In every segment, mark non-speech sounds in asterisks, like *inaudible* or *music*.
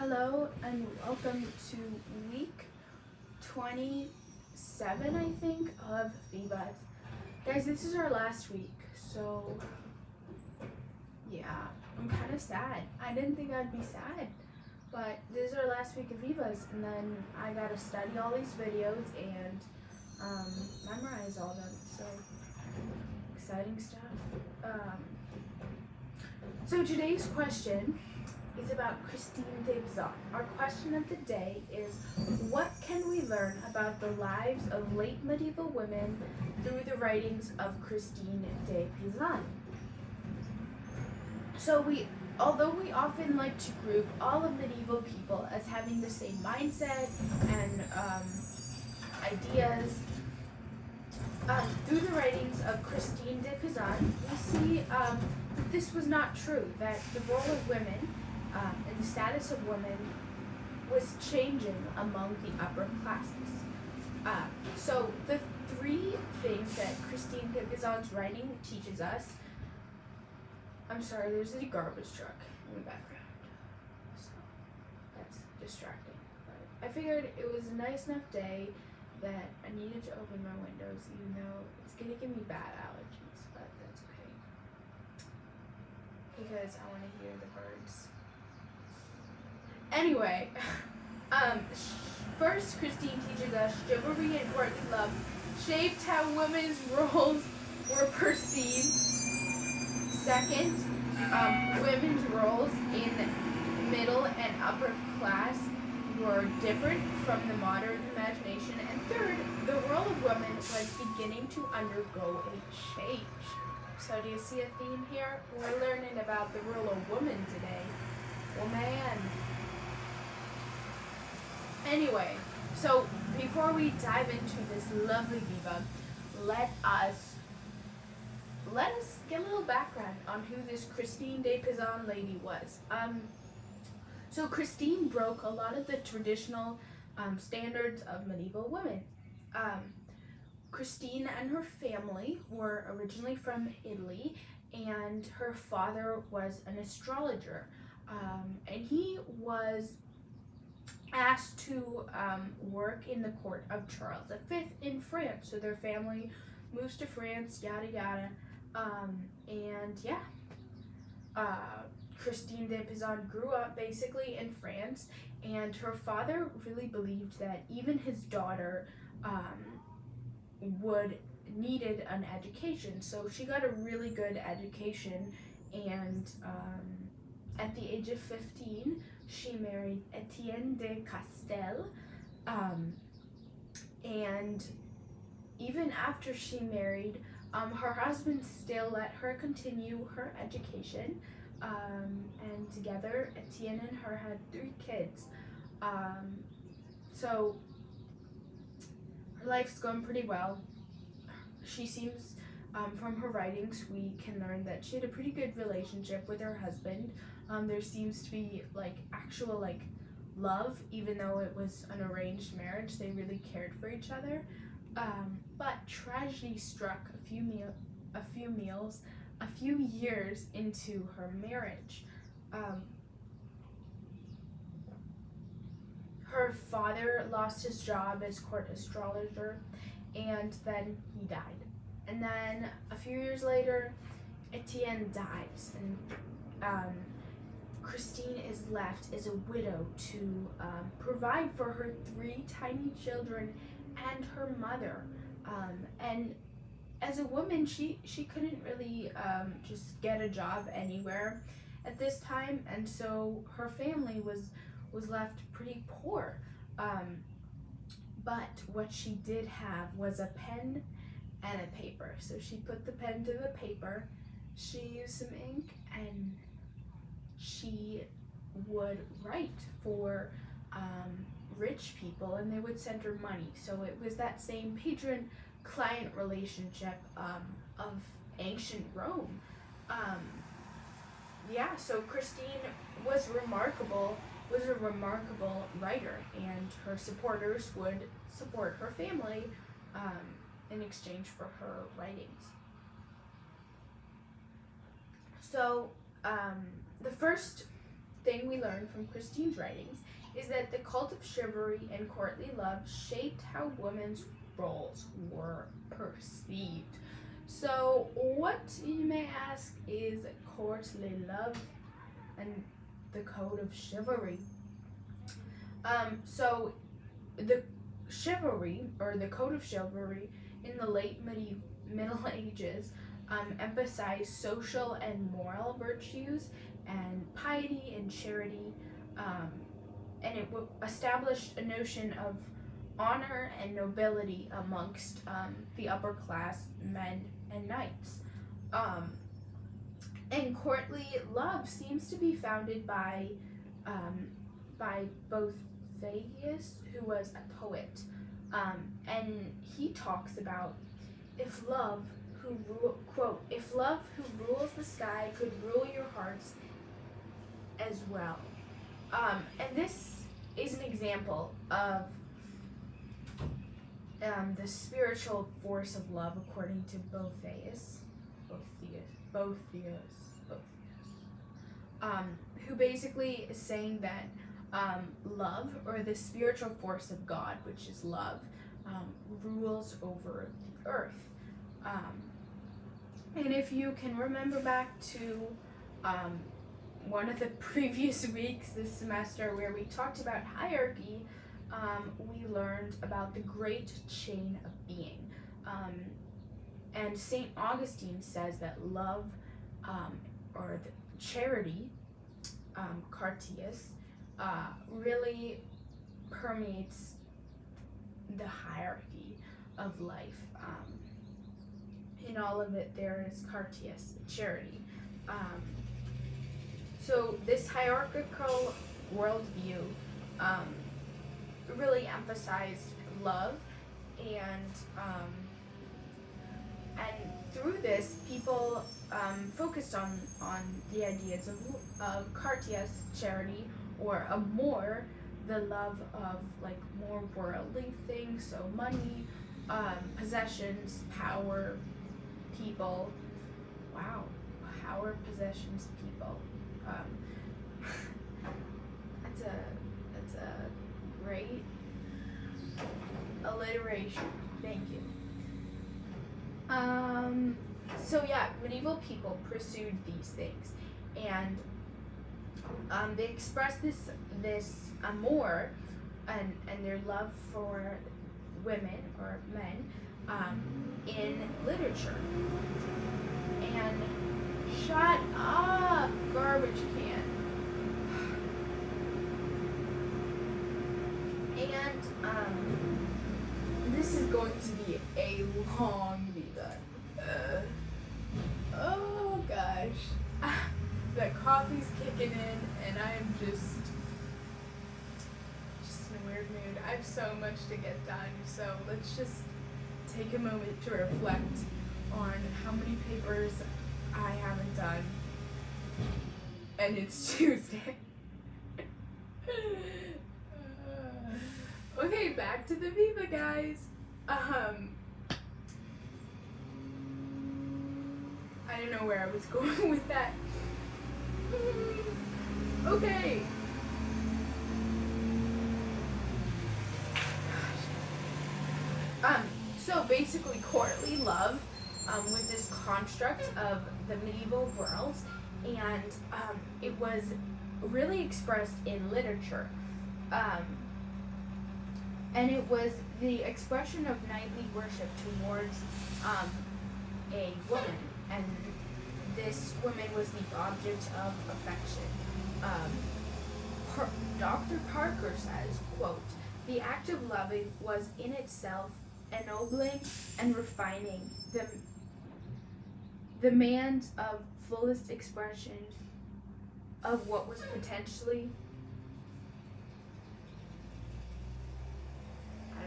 Hello and welcome to week 27, I think, of VBUD. Guys, this is our last week, so yeah, I'm kind of sad. I didn't think I'd be sad, but this is our last week of Vivas, and then I gotta study all these videos and um, memorize all them, so exciting stuff. Um, so today's question is about Christine de Pizan. Our question of the day is what can we learn about the lives of late medieval women through the writings of Christine de Pizan? So we although we often like to group all of medieval people as having the same mindset and um, ideas, um, through the writings of Christine de Pizan, we see um, that this was not true, that the role of women um, and the status of women was changing among the upper classes. Uh, so the three things that Christine de writing teaches us. I'm sorry, there's a garbage truck in the background, so that's distracting. But I figured it was a nice enough day that I needed to open my windows, even though it's gonna give me bad allergies, but that's okay because I want to hear the birds. Anyway, *laughs* um, first Christine teaches us chivalry and courtly love shaped how women's *laughs* roles were perceived. Second, um, women's roles in middle and upper class were different from the modern imagination. And third, the role of women was beginning to undergo a change. So do you see a theme here? We're learning about the role of today. Woman. Anyway, so before we dive into this lovely diva, let us let us get a little background on who this Christine de Pizan lady was. Um, so Christine broke a lot of the traditional um, standards of medieval women. Um, Christine and her family were originally from Italy, and her father was an astrologer. Um, and he was asked to um, work in the court of Charles V in France. So their family moves to France, yada yada. Um, and yeah, uh, Christine de Pizan grew up basically in France, and her father really believed that even his daughter um, would needed an education. So she got a really good education, and um, at the age of 15, she married Etienne de Castel. Um, and even after she married, um, her husband still let her continue her education. Um, and together, Etienne and her had three kids. Um, so her life's going pretty well. She seems, um, from her writings, we can learn that she had a pretty good relationship with her husband. Um, there seems to be like actual like love, even though it was an arranged marriage. They really cared for each other. Um, but tragedy struck a few meal, a few meals, a few years into her marriage. Um, her father lost his job as court astrologer, and then he died. And then a few years later, Etienne dies, and um, Christine is left as a widow to um, provide for her three tiny children and her mother. Um, and as a woman, she, she couldn't really um, just get a job anywhere at this time, and so her family was was left pretty poor. Um, but what she did have was a pen and a paper. So she put the pen to the paper, she used some ink, and she would write for um, rich people and they would send her money. So it was that same patron client relationship um, of ancient Rome. Um, yeah, so Christine was remarkable, was a remarkable writer, and her supporters would support her family um, in exchange for her writings. So, um, the first thing we learn from Christine's writings is that the cult of chivalry and courtly love shaped how women's roles were perceived. So, what you may ask is courtly love and the code of chivalry? Um, so, the chivalry or the code of chivalry in the late medieval Middle *laughs* Ages um, emphasized social and moral virtues and piety and charity, um, and it established a notion of honor and nobility amongst um, the upper class men and knights. Um, and courtly love seems to be founded by um, by both Vegas, who was a poet, um, and he talks about if love who quote if love who rules the sky could rule your hearts as well. Um, and this is an example of um, the spiritual force of love according to Boethius, Boethius, Boethius, Boethius, um, who basically is saying that um, love, or the spiritual force of God, which is love, um, rules over the earth. Um, and if you can remember back to um, one of the *laughs* previous weeks this semester where we talked about hierarchy, um, we learned about the great chain of being. Um, and St. Augustine says that love um, or charity, um, Caritas, uh, really permeates the hierarchy of life. Um, in all of it, there is Caritas, charity. So this hierarchical worldview um, really emphasized love, and um, and through this, people um, focused on on the ideas of of Caritas, charity, or amor the love of like more worldly things, so money, um, possessions, power, people. Wow, power, possessions, people. Um, *laughs* that's a that's a great alliteration. Thank you. Um, so yeah, medieval people pursued these things, and um, they expressed this this amour and and their love for women or men um, in literature. And shut up, garbage can. And um, this is going to be a long viva. Uh, oh gosh. *laughs* the coffee's kicking in and I am just just in a weird mood. I have so much to get done, so let's just take a moment to reflect on how many papers I haven't done. And it's *laughs* Tuesday. *laughs* okay, back to the Viva guys. Um I don't know where I was *laughs* going with that. Okay. Um, so basically courtly love um, was this construct of the medieval world and um, it was really expressed in literature. Um, and it was the expression of knightly worship towards um, a woman and this woman was the object of affection. Um, Par- Dr. Parker says, quote, the act of loving was in itself ennobling and refining the the man of fullest expression of what was potentially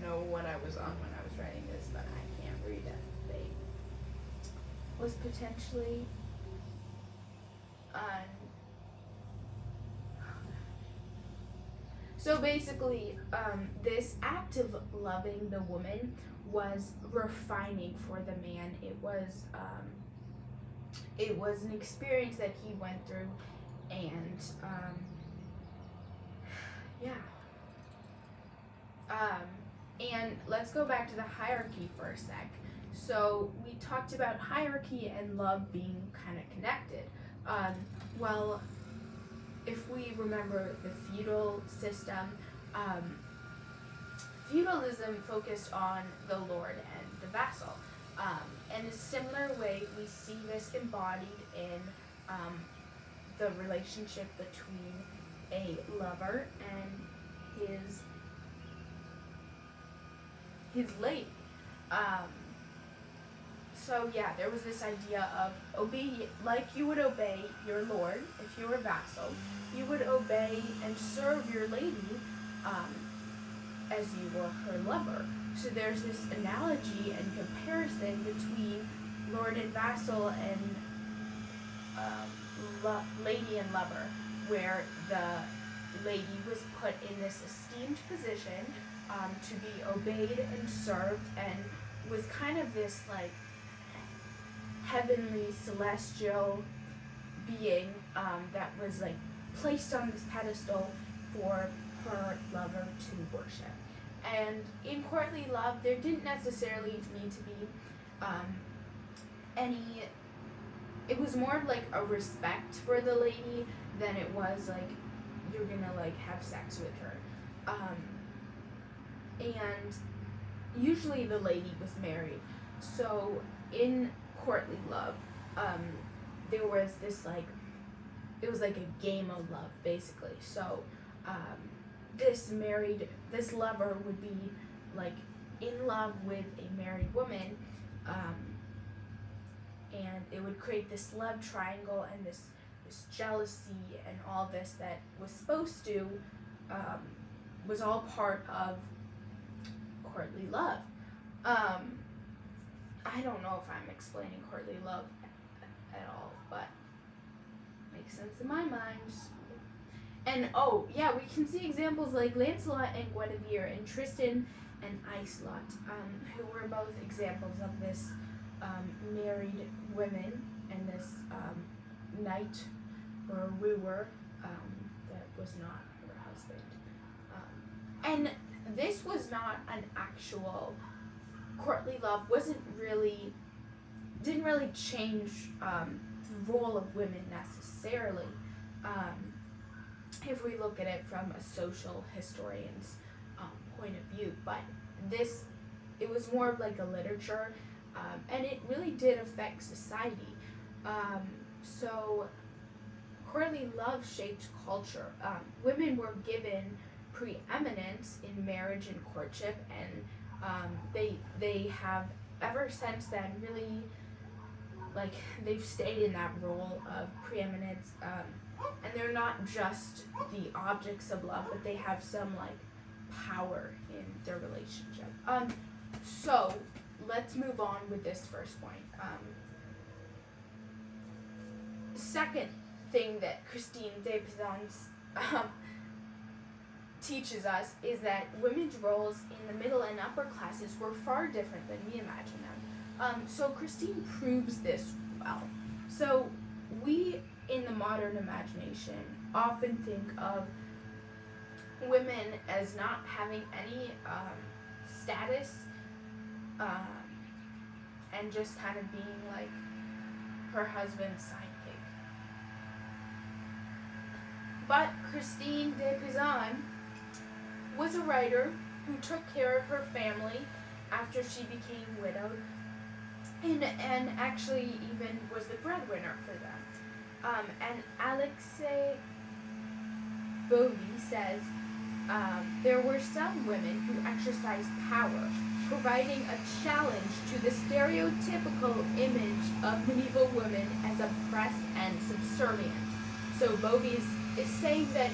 know what I was on when I was writing this, but I can't read a thing. Was potentially un So basically, um, this act of loving the woman was refining for the man. It was um, it was an experience that he went through, and um, *sighs* Yeah. Um, and let's go back to the hierarchy for a sec. So we talked about hierarchy and love being kind of connected. Um, well, if we remember the feudal system, um, feudalism focused on the lord and the vassal. Um, in a similar way, we see this embodied in um, the relationship between a lover and his his lady. Um, so yeah, there was this idea of obey, like you would obey your lord if you were vassal, you would obey and serve your lady um, as you were her lover. So there's this analogy and comparison between lord and vassal and um, lady and lover, where the lady was put in this esteemed position um, to be obeyed and served and was kind of this like heavenly celestial being um, that was like placed on this pedestal for her lover to worship. And in courtly love, there didn't necessarily need to be um, any. It was more like a respect for the lady than it was like you're gonna like have sex with her. Um, and usually the lady was married. So in courtly love, um, there was this like it was like a game of love basically. So um, this married this lover would be like in love with a married woman, um, and it would create this love triangle and this this jealousy and all this that was supposed to um, was all part of courtly love. Um, I don't know if I'm explaining courtly love at all, but makes sense in my mind. And oh yeah, we can see examples like Lancelot and Guinevere and Tristan and Isolde, um, who were both examples of this um, married women and this um, knight or wooer um, that was not her husband. Um, and this was not an actual courtly love wasn't really didn't really change um, the role of women necessarily. Um, if we look at it from a social historian's um, point of view but this it was more of like a literature um, and it really did affect society. Um, so courtly love shaped culture. Um, women were given preeminence in marriage and courtship, and um, they they have ever since then really like they've stayed in that role of preeminence, um, and they're not just the objects of love, but they have some like power in their relationship. Um, so let's move on with this first point. Um, second thing that Christine de Pizan's *laughs* um, teaches us is that women's roles in the middle and upper classes were far different than we imagine them. Um, so Christine proves this well. So we, in the modern imagination, often think of women as not having any um, status um, and just kind of being like her husband's sidekick. But Christine de Pizan was a writer who took care of her family after she became widowed and, and actually even was the breadwinner for them. Um, and Alexei Bovy says um, there were some women who exercised power, providing a challenge to the stereotypical image of medieval women as oppressed and subservient. So Bovy is, is saying that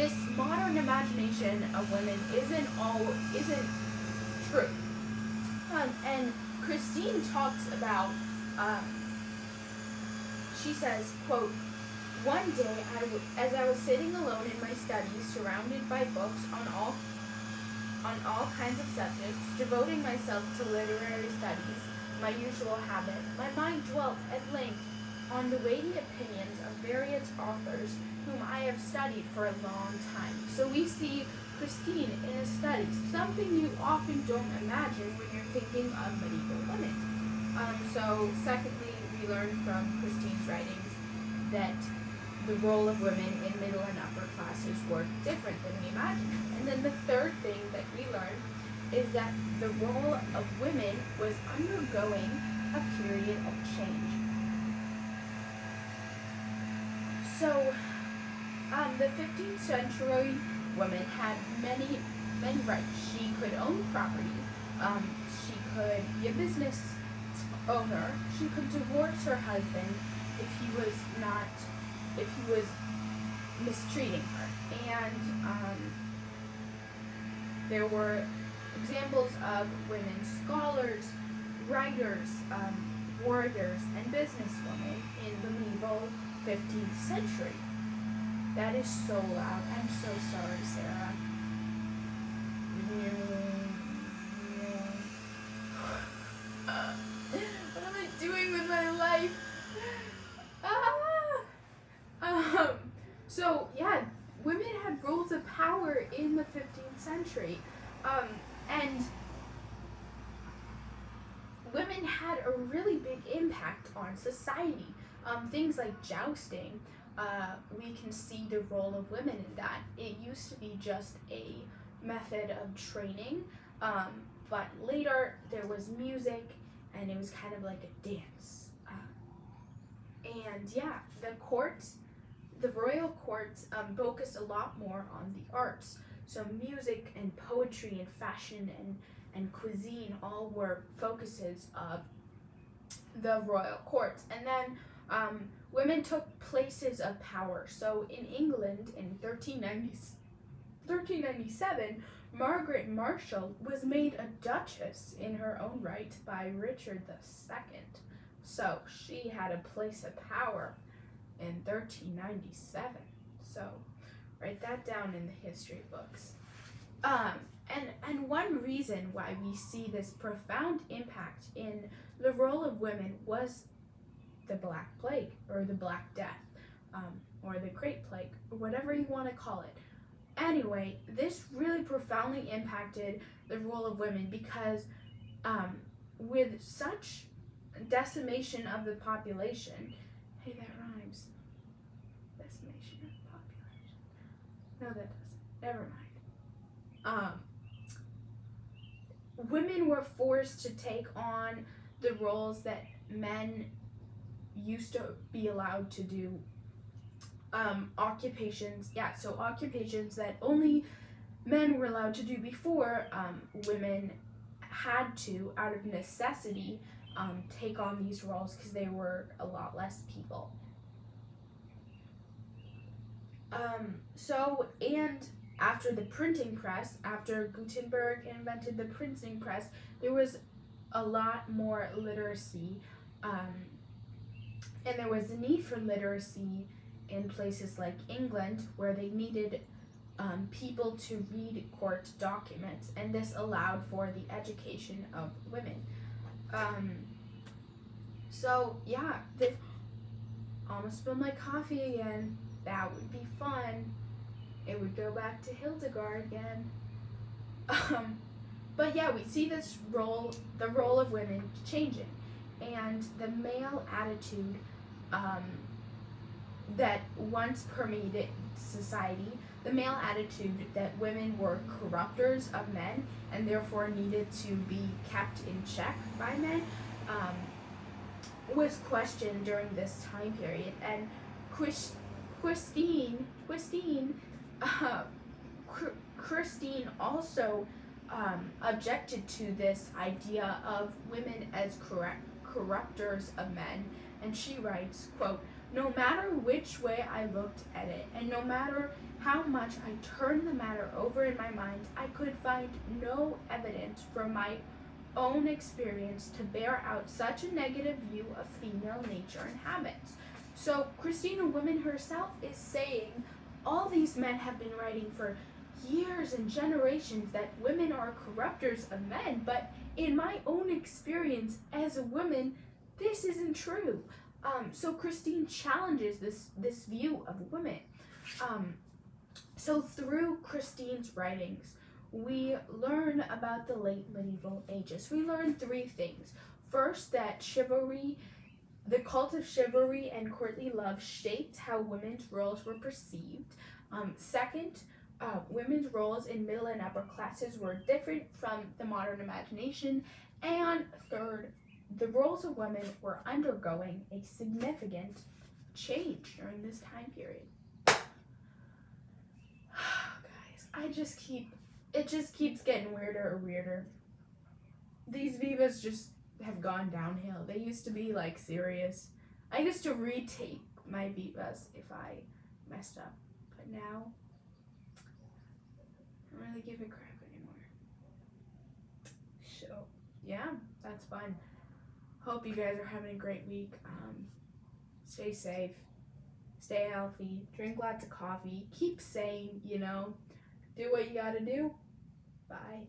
this modern imagination of women isn't all isn't true. Um, and Christine talks about. Um, she says, "quote One day, I w- as I was sitting alone in my study, surrounded by books on all on all kinds of subjects, devoting myself to literary studies, my usual habit, my mind dwelt at length on the weighty opinions of various authors whom I have studied for a long time. So we see Christine in a study, something you often don't imagine when you're thinking of medieval women. Um, so, secondly, we learn from Christine's writings that the role of women in middle and upper classes were different than we imagined. And then the third thing that we learned is that the role of women was undergoing a period of change. So, um, the 15th century woman had many, many rights. She could own property. Um, she could be a business owner. She could divorce her husband if he was not, if he was mistreating her. And um, there were examples of women scholars, writers, um, warriors, and businesswomen in the medieval 15th century. That is so loud. I'm so sorry, Sarah. what am I doing with my life? Ah! Um, so, yeah, women had roles of power in the 15th century. Um, and women had a really big impact on society. Um, things uh, we can see the role of women in that. It used to be just a method of training, um, but later there was music and it was kind of like a dance. Uh, and yeah, the court, the royal courts um, focused a lot more on the arts. So music and poetry and fashion and, and cuisine all were focuses of the royal courts. And then um, women took places of power. So in England in 1390, 1397, Margaret Marshall was made a duchess in her own right by Richard II. So she had a place of power in 1397. So write that down in the history books. Um, and, and one reason why we see this profound impact in the role of women was the Black Plague or the Black Death um, or the Great Plague or whatever you want to call it. Anyway, this really profoundly impacted the role of women because um, with such decimation of the population, hey, that rhymes. Decimation of the population. No, that doesn't. Never mind. Um, women were forced to take on the roles that men used to be allowed to do um, occupations. Yeah, so occupations that only men were allowed to do before um, women had to, out of necessity, um, take on these roles because they were a lot less people. Um, so, and after the printing press, after Gutenberg invented the printing press, there was a lot more literacy. Um, and there was a need for literacy in places like England where they needed um, people to read court documents, and this allowed for the education of women. Um, so, yeah, this almost spilled my coffee again. That would be fun. It would go back to Hildegard again. *laughs* Um, but yeah, we see this role, the role of women changing, and the male attitude um, that once permeated society, the male attitude that women were corruptors of men and therefore needed to be kept in check by men, um, was questioned during this time period. And Chris, Christine, Christine, *laughs* uh, Christine also um, objected to this idea of women as correct corruptors of men and she writes, quote, no matter which way I looked at it, and no matter how much I turned the matter over in my mind, I could find no evidence from my own experience to bear out such a negative view of female nature and habits. So Christina Woman herself is saying all these men have been writing for years and generations that women are corruptors of men, but in my own experience as a woman, this isn't true. Um, so Christine challenges this this view of women. Um, so through Christine's writings, we learn about the late medieval ages. We learn three things. First, that chivalry, the cult of chivalry and courtly love shaped how women's roles were perceived. Um, second, uh, women's roles in middle and upper classes were different from the modern imagination. And third, the roles of women were undergoing a significant change during this time period. *sighs* Guys, I just keep, it just keeps getting weirder and weirder. These Vivas just have gone downhill. They used to be like serious. I used to retake my Vivas if I messed up, but now I don't really give a crap anymore. So, yeah, that's fun. Hope you guys are having a great week. Um, stay safe, stay healthy, drink lots of coffee, keep sane, you know, do what you gotta do. Bye.